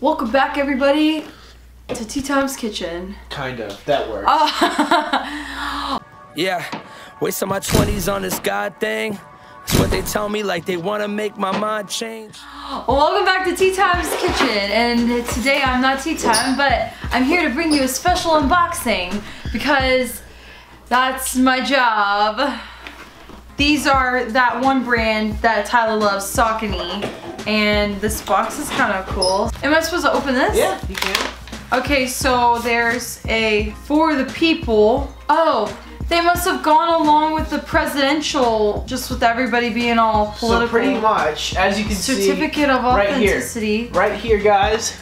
Welcome back, everybody, to T-TiME's KiTCHEN. Kind of. That works. Oh, Yeah, wasting my 20s on this God thing. That's what they tell me, like they wanna make my mind change. welcome back to T-TiME's KiTCHEN, and today I'm not T-TiME, but I'm here to bring you a special unboxing because that's my job. These are that one brand that Tyler loves, Saucony, and this box is kind of cool. Am I supposed to open this? yeah, you can. Okay, so there's a for the people. Oh, they must have gone along with the presidential, just with everybody being all political. So pretty much, as you can see, Certificate of right here. authenticity. right here, guys.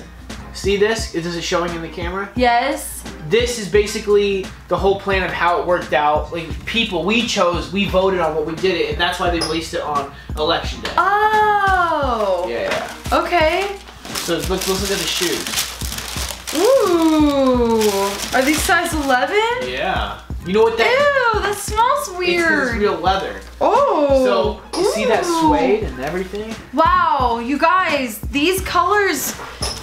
See this? Is this showing in the camera? Yes. This is basically the whole plan of how it worked out. Like people, we chose, we voted on what we did it, and that's why they released it on election day. Oh. Yeah. Okay. So let's, let's look at the shoes. Ooh. Are these size 11? Yeah. You know what that? Ew, that smells weird. it's real leather. oh. So you see that suede and everything? Wow, you guys, these colors,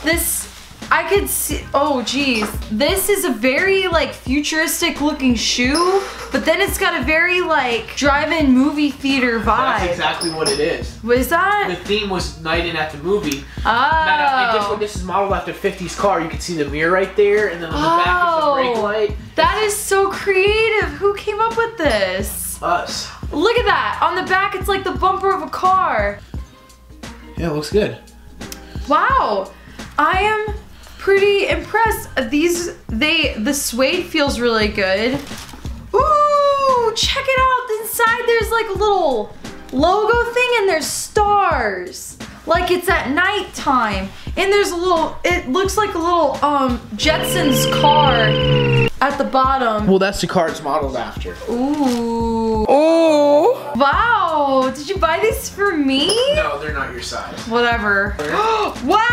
this, I could see, oh geez. This is a very like futuristic looking shoe, but then it's got a very like drive-in movie theater vibe. That's exactly what it is. Was that? The theme was night in at the movie. Now, if this, Oh. this is modeled after 50s car. You can see the mirror right there, and then on the back is the brake Oh. light. That is so creative. Who came up with this? Us. Look at that. On the back, it's like the bumper of a car. Yeah, it looks good. Wow, I am pretty impressed. These, they, the suede feels really good. Ooh, check it out. Inside there's like a little logo thing and there's stars. Like it's at nighttime. And there's a little, it looks like a little um Jetsons car at the bottom. Well, that's the car it's modeled after. Ooh. Oh. Wow, did you buy these for me? No, they're not your size. Whatever. wow,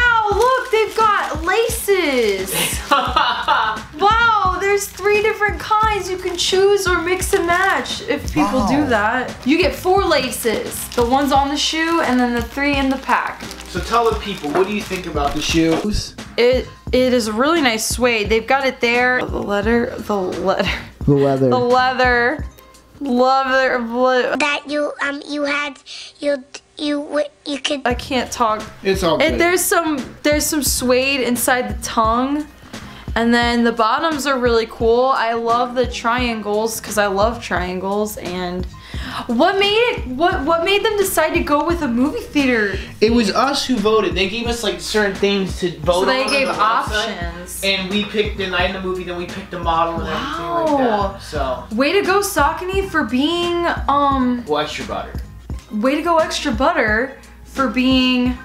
different kinds. You can choose or mix and match if people do that. You get four laces. The ones on the shoe and then the three in the pack. so tell the people, what do you think about the shoes? It it is a really nice suede. They've got it there. The leather, the leather, The leather. the leather, leather, le- that you um you had you you w- you could I can't talk. It's all And there's some there's some suede inside the tongue. And then the bottoms are really cool. I love the triangles because I love triangles and what made it what what made them decide to go with a movie theater? It was us who voted. They gave us like certain things to vote So they gave the website. options. And we picked the night in the movie, then we picked the model and everything Wow. like that. So, Way to go Saucony for being um well, extra butter. way to go extra butter for being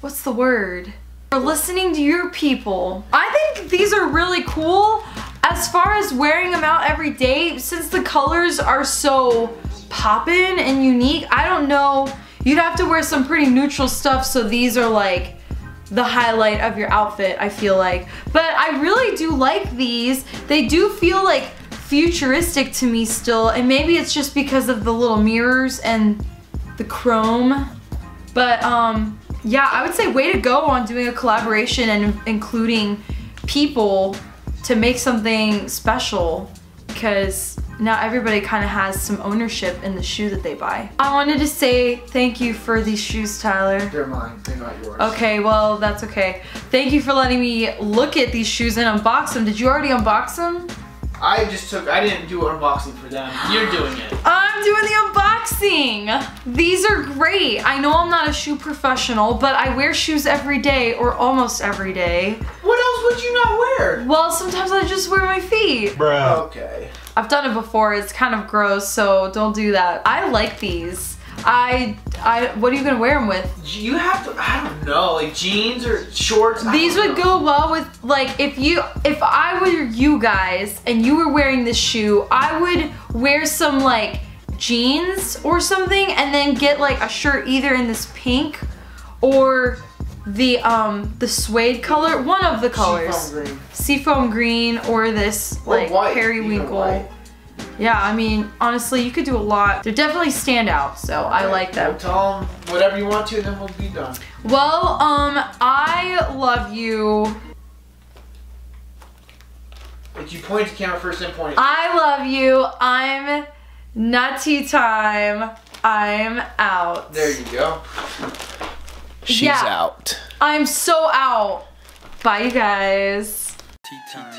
what's the word for listening to your people i these are really cool. As far as wearing them out every day since the colors are so poppin' and unique i don't know. You'd have to wear some pretty neutral stuff so these are like the highlight of your outfit i feel like. But i really do like these. They do feel like futuristic to me still and maybe it's just because of the little mirrors and the chrome. But um, yeah, I would say way to go on doing a collaboration and including people to make something special because now everybody kind of has some ownership in the shoe that they buy. I wanted to say thank you for these shoes, Tyler. They're mine. They're not yours. Okay, well, that's okay. Thank you for letting me look at these shoes and unbox them. Did you already unbox them? I just took. I didn't do unboxing for them. You're doing it. I'm doing the unboxing. These are great. I know I'm not a shoe professional, but I wear shoes every day or almost every day. What else would you not wear? Well, sometimes I just wear my feet. Bro, okay. I've done it before. It's kind of gross, so don't do that. I like these. I, I, what are you gonna wear them with? You have to. I don't know, like jeans or shorts. These would know. go well with like if you if I were you guys and you were wearing this shoe, I would wear some like jeans or something and then get like a shirt either in this pink or the um the suede color, one of the colors. Seafoam green. Seafoam green or this Or like white, periwinkle. Yeah, I mean, honestly, you could do a lot. They're definitely stand out, so I like them. We'll tell them whatever you want to, and then we'll be done. Well, um, I love you. If you point to camera first, then point. I love you. I'm nutty time. I'm out. there you go. She's Yeah. out. I'm so out. Bye, you guys. Tea time.